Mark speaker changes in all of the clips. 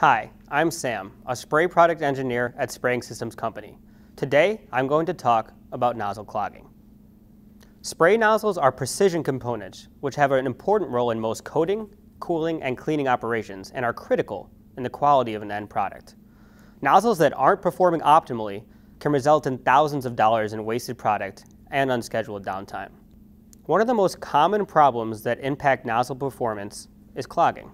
Speaker 1: Hi, I'm Sam, a spray product engineer at Spraying Systems Company. Today, I'm going to talk about nozzle clogging. Spray nozzles are precision components which have an important role in most coating, cooling, and cleaning operations and are critical in the quality of an end product. Nozzles that aren't performing optimally can result in thousands of dollars in wasted product and unscheduled downtime. One of the most common problems that impact nozzle performance is clogging.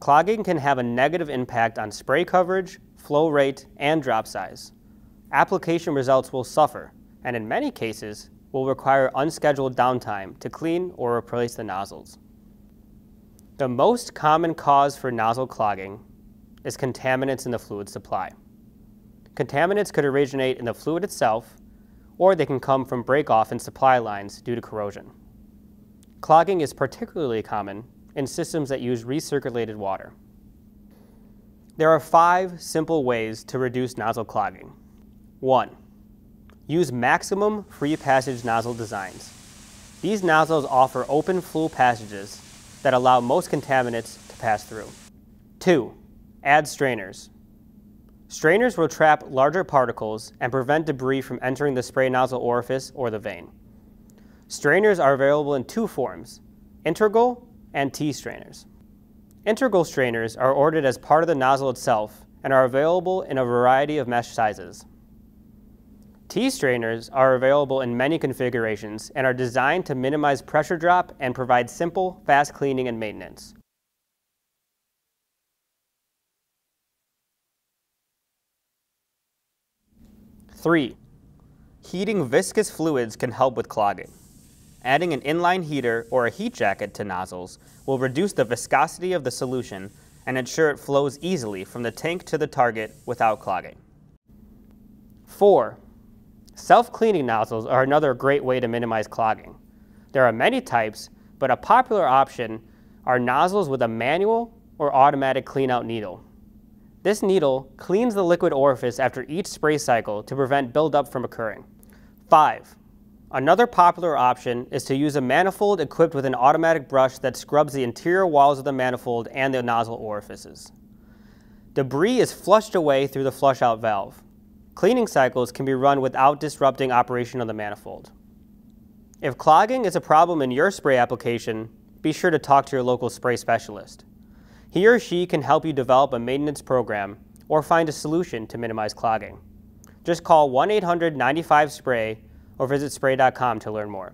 Speaker 1: Clogging can have a negative impact on spray coverage, flow rate, and drop size. Application results will suffer, and in many cases, will require unscheduled downtime to clean or replace the nozzles. The most common cause for nozzle clogging is contaminants in the fluid supply. Contaminants could originate in the fluid itself, or they can come from break-off in supply lines due to corrosion. Clogging is particularly common in systems that use recirculated water. There are five simple ways to reduce nozzle clogging. 1. Use maximum free passage nozzle designs. These nozzles offer open flue passages that allow most contaminants to pass through. 2. Add strainers. Strainers will trap larger particles and prevent debris from entering the spray nozzle orifice or the vane. Strainers are available in two forms, integral and T-strainers. Integral strainers are ordered as part of the nozzle itself and are available in a variety of mesh sizes. T-strainers are available in many configurations and are designed to minimize pressure drop and provide simple, fast cleaning and maintenance. Three, heating viscous fluids can help with clogging. Adding an inline heater or a heat jacket to nozzles will reduce the viscosity of the solution and ensure it flows easily from the tank to the target without clogging. 4. Self-cleaning nozzles are another great way to minimize clogging. There are many types, but a popular option are nozzles with a manual or automatic cleanout needle. This needle cleans the liquid orifice after each spray cycle to prevent buildup from occurring. 5. Another popular option is to use a manifold equipped with an automatic brush that scrubs the interior walls of the manifold and the nozzle orifices. Debris is flushed away through the flush-out valve. Cleaning cycles can be run without disrupting operation of the manifold. If clogging is a problem in your spray application, be sure to talk to your local spray specialist. He or she can help you develop a maintenance program or find a solution to minimize clogging. Just call 1-800-95-SPRAY or visit spray.com to learn more.